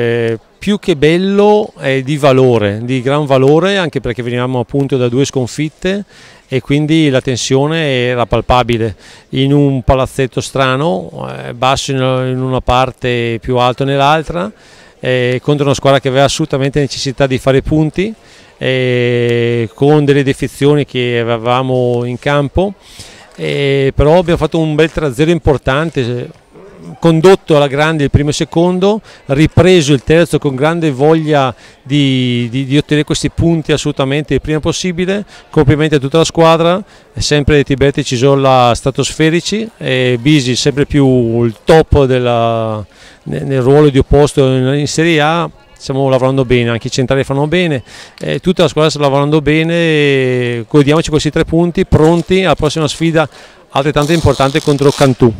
Eh, più che bello è di valore, di gran valore anche perché venivamo appunto da due sconfitte e quindi la tensione era palpabile. In un palazzetto strano, eh, basso in una parte più alto nell'altra, eh, contro una squadra che aveva assolutamente necessità di fare punti, eh, con delle defezioni che avevamo in campo, eh, però abbiamo fatto un bel 3-0 importante condotto alla grande il primo e secondo, ripreso il terzo con grande voglia di, di, di, ottenere questi punti assolutamente il prima possibile, complimenti a tutta la squadra, sempre Tiberti Cisolla stratosferici e Bisi sempre più il top della, nel ruolo di opposto in, in Serie A, stiamo lavorando bene, anche i centrali fanno bene, eh, tutta la squadra sta lavorando bene, godiamoci questi tre punti, pronti alla prossima sfida altrettanto importante contro Cantù.